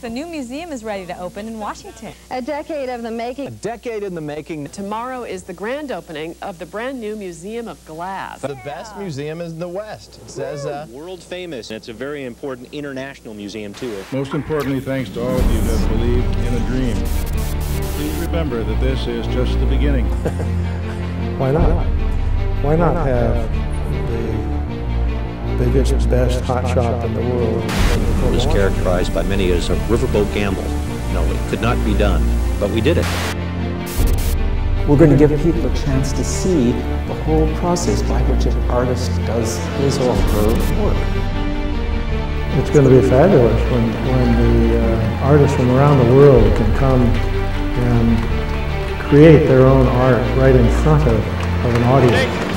The new museum is ready to open in Washington. A decade of the making. A decade in the making. Tomorrow is the grand opening of the brand new Museum of Glass. The best museum in the West. It says uh, world famous. It's a very important international museum too. Most importantly, thanks to all of you that believed in a dream. Please remember that this is just the beginning. Why not? Why not have the biggest, best hot shop in the world? It was characterized by many as a riverboat gamble. No, it could not be done, but we did it. We're going to give people a chance to see the whole process by which an artist does his or her work. It's going to be fabulous when, when the uh, artists from around the world can come and create their own art right in front of, of an audience.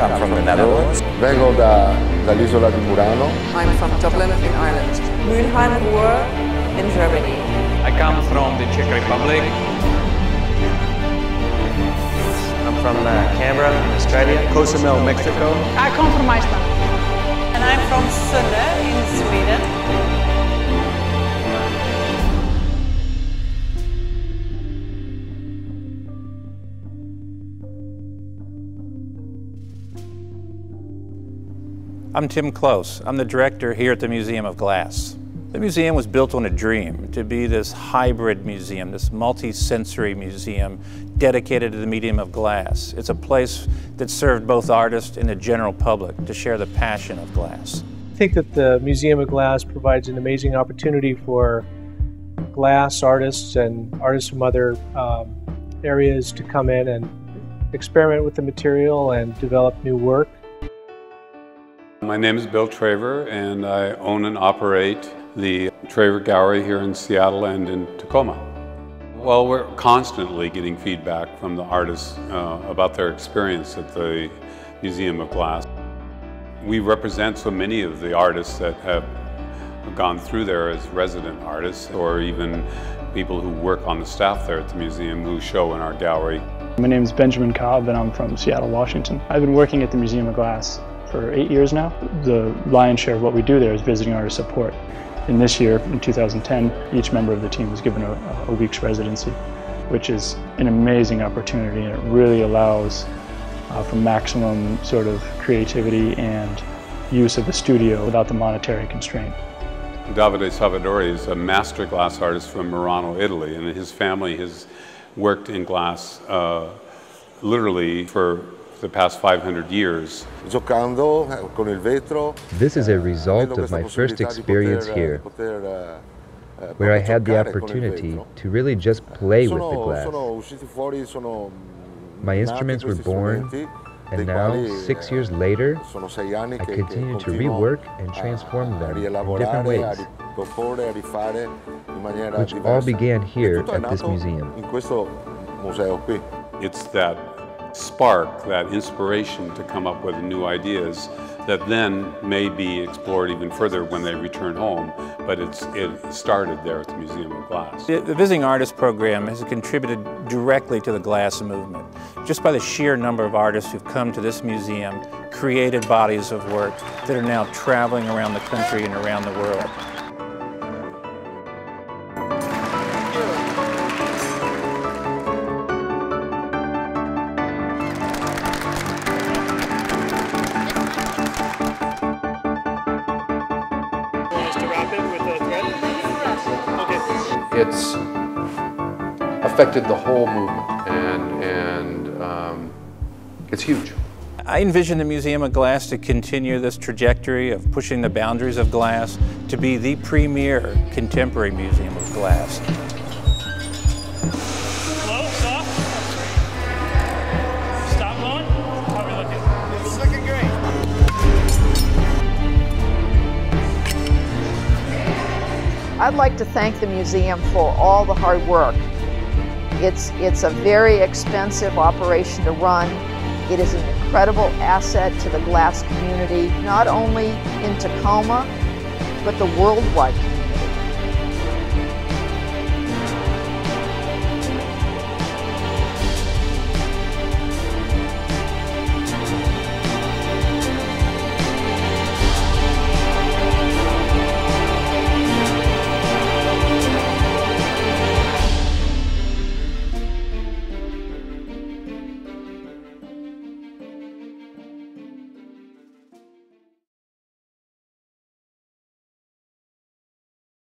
I'm from the Netherlands. Vengo da, dall'isola di Murano. I'm from Dublin in Ireland. Mülheim Ruhr in Germany. I come from the Czech Republic. I'm from uh, Canberra, Australia. Cozumel, Mexico. I come from Iceland. And I'm from Sunne in Sweden. I'm Tim Close. I'm the director here at the Museum of Glass. The museum was built on a dream to be this hybrid museum, this multi-sensory museum dedicated to the medium of glass. It's a place that served both artists and the general public to share the passion of glass. I think that the Museum of Glass provides an amazing opportunity for glass artists and artists from other um, areas to come in and experiment with the material and develop new work. My name is Bill Traver, and I own and operate the Traver Gallery here in Seattle and in Tacoma. Well, we're constantly getting feedback from the artists uh, about their experience at the Museum of Glass. We represent so many of the artists that have gone through there as resident artists or even people who work on the staff there at the museum who show in our gallery. My name is Benjamin Cobb and I'm from Seattle, Washington. I've been working at the Museum of Glass for eight years now. The lion's share of what we do there is visiting artist support. In this year, in 2010, each member of the team was given a, a week's residency, which is an amazing opportunity and it really allows uh, for maximum sort of creativity and use of the studio without the monetary constraint. Davide Salvadori is a master glass artist from Murano, Italy, and his family has worked in glass uh, literally for the past 500 years. This is a result of my first experience here, where I had the opportunity to really just play with the glass. My instruments were born, and now, six years later, I continue to rework and transform them in different ways, which all began here at this museum. It's that spark, that inspiration to come up with new ideas that then may be explored even further when they return home, but it's, it started there at the Museum of Glass. The, the Visiting Artist Program has contributed directly to the glass movement. Just by the sheer number of artists who've come to this museum, created bodies of work that are now traveling around the country and around the world. It's affected the whole movement and, and um, it's huge. I envision the Museum of Glass to continue this trajectory of pushing the boundaries of glass to be the premier contemporary museum of glass. I'd like to thank the museum for all the hard work. It's, it's a very expensive operation to run. It is an incredible asset to the glass community, not only in Tacoma, but the worldwide.